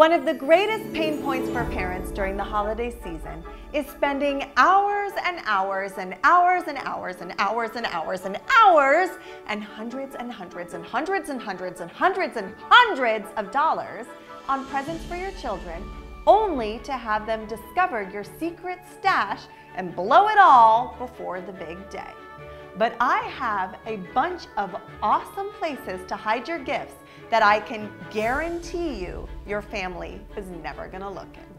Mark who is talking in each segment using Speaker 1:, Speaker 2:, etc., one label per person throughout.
Speaker 1: One of the greatest pain points for parents during the holiday season is spending hours and hours and hours and hours and hours and hours and hours and hundreds and hundreds and hundreds and hundreds and hundreds and hundreds of dollars on presents for your children only to have them discover your secret stash and blow it all before the big day. But I have a bunch of awesome places to hide your gifts that I can guarantee you your family is never gonna look in.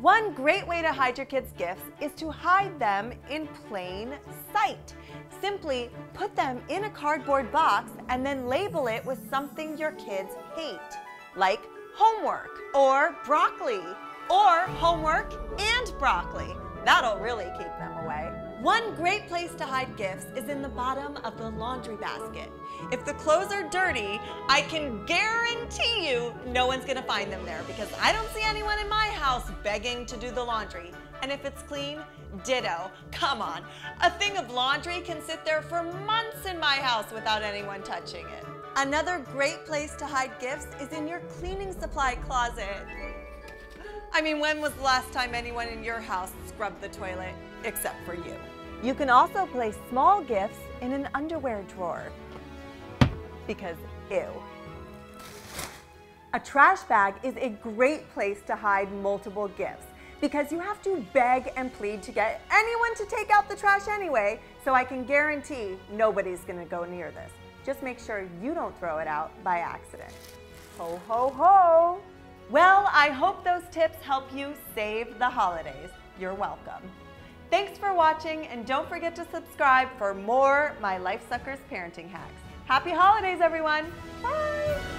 Speaker 1: One great way to hide your kids' gifts is to hide them in plain sight. Simply put them in a cardboard box and then label it with something your kids hate, like homework or broccoli or homework and broccoli. That'll really keep them away. One great place to hide gifts is in the bottom of the laundry basket. If the clothes are dirty, I can guarantee you no one's gonna find them there because I don't see anyone in my house begging to do the laundry. And if it's clean, ditto. Come on. A thing of laundry can sit there for months in my house without anyone touching it. Another great place to hide gifts is in your cleaning supply closet. I mean, when was the last time anyone in your house scrubbed the toilet? Except for you. You can also place small gifts in an underwear drawer. Because ew. A trash bag is a great place to hide multiple gifts because you have to beg and plead to get anyone to take out the trash anyway, so I can guarantee nobody's gonna go near this. Just make sure you don't throw it out by accident. Ho, ho, ho! Well, I hope those tips help you save the holidays. You're welcome. Thanks for watching, and don't forget to subscribe for more My Life Suckers parenting hacks. Happy holidays, everyone. Bye.